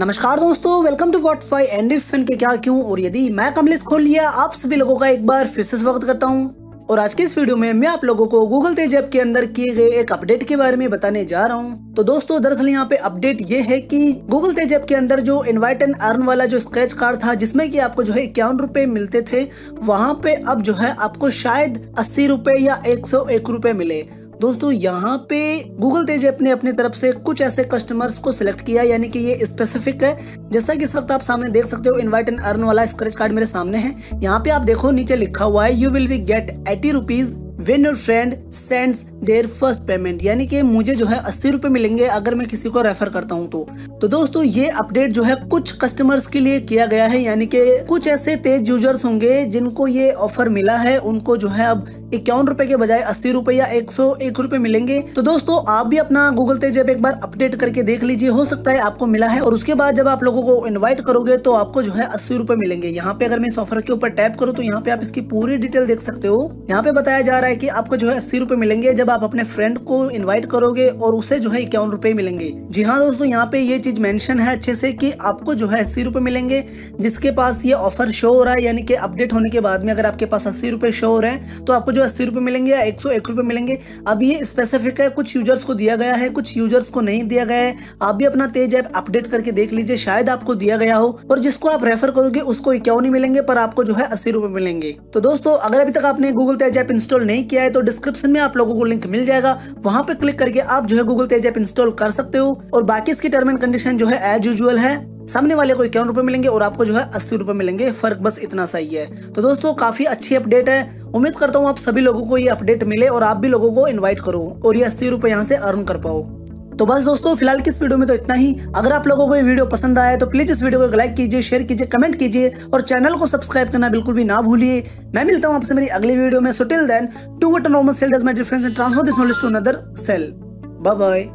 नमस्कार दोस्तों welcome to वॉट फाई एंड के क्या क्यों? और यदि मैं कमलेश खोल लिया, आप सभी लोगों का एक बार फिर से स्वागत करता हूँ। और आज के इस वीडियो में मैं आप लोगों को गूगल तेज ऐप के अंदर किए गए एक अपडेट के बारे में बताने जा रहा हूँ। तो दोस्तों, दरअसल यहाँ पे अपडेट ये है कि गूगल तेज ऐप के अंदर जो इनवाइट एंड अर्न वाला जो स्क्रैच कार्ड था, जिसमें कि आपको जो है इक्यावन रुपए मिलते थे, वहाँ पे अब जो है आपको शायद अस्सी रुपए या एक सौ एक मिले। दोस्तों, यहाँ पे गूगल तेज ऐप ने अपनी तरफ़ से कुछ ऐसे कस्टमर्स को सिलेक्ट किया, यानी कि ये स्पेसिफिक है। जैसा कि इस वक्त आप सामने देख सकते हो इनवाइट एंड अर्न वाला स्क्रेच कार्ड मेरे सामने है। यहाँ पे आप देखो, नीचे लिखा हुआ है you will be get eighty rupees when your friend sends their first payment यानी कि मुझे जो है अस्सी रुपए मिलेंगे अगर मैं किसी को रेफर करता हूँ तो। तो दोस्तों, ये अपडेट जो है कुछ कस्टमर्स के लिए किया गया है, यानी कि कुछ ऐसे तेज यूज़र्स होंगे जिनको ये ऑफ़र मिला है, उनको जो है अब इक्यावन रुपए के बजाय अस्सी रुपए या एक सौ एक रुपए मिलेंगे। तो दोस्तों, आप भी अपना गूगल तेज एक बार अपडेट करके देख लीजिए, हो सकता है आपको मिला है, और उसके बाद जब आप लोगों को इन्वाइट करोगे तो आपको जो है अस्सी रुपए मिलेंगे। यहाँ पे अगर मैं इस ऑफ़र के ऊपर टैप करूँ तो यहाँ पे आप इसकी पूरी डिटेल देख सकते हो। यहाँ पे बताया जा रहा है की आपको जो है अस्सी रुपए मिलेंगे जब आप अपने फ्रेंड को इन्वाइट करोगे और उसे जो है इक्यावन रुपए मिलेंगे। जी हाँ दोस्तों, यहाँ पे ये चीज़ मेंशन है अच्छे से कि आपको जो है अस्सी रुपए मिलेंगे, जिसके पास ये ऑफ़र शो हो रहा है, यानी कि अपडेट होने के बाद में अगर आपके पास अस्सी रुपए शो हो रहे हैं तो आपको जो अस्सी रुपए मिलेंगे या एक सौ एक मिलेंगे। अब ये स्पेसिफिक है, कुछ यूज़र्स को दिया गया है, कुछ यूज़र्स को नहीं दिया गया है। आप भी अपना तेज ऐप अपडेट करके देख लीजिए, शायद आपको दिया गया हो और जिसको आप रेफर करोगे उसको इक्यावन मिलेंगे, पर आपको जो है अस्सी रुपए मिलेंगे। तो दोस्तों, अगर अभी तक आपने गूगल तेज ऐप इंस्टॉल नहीं किया है तो डिस्क्रिप्शन में आप लोगों को लिंक मिल जाएगा। वहाँ पे क्लिक करके आप जो है गूगल तेज ऐप इंस्टॉल कर सकते हो। और बाकी इसकी टर्म एंड कंडीशन जो है एज यूजल है। सामने वाले को इक्यावन रुपए मिलेंगे और आपको जो है अस्सी रुपए मिलेंगे। फ़र्क बस इतना सही है तो दोस्तों, काफ़ी अच्छी अपडेट है। उम्मीद करता हूँ आप सभी लोगों को ये अपडेट मिले और आप भी लोगों को इन्वाइट करो और ये अस्सी रुपए यहाँ से अर्न कर पाओ। तो बस दोस्तों, फ़िलहाल किस वीडियो में तो इतना ही। अगर आप लोगों को ये वीडियो पसंद आया तो प्लीज़ इस वीडियो को लाइक कीजिए, शेयर कीजिए, कमेंट कीजिए और चैनल को सब्सक्राइब करना बिल्कुल भी ना भूलिए। मैं मिलता हूँ आपसे मेरी अगली वीडियो में। So till then to what normal cell does my difference and transfer this knowledge to another cell bye bye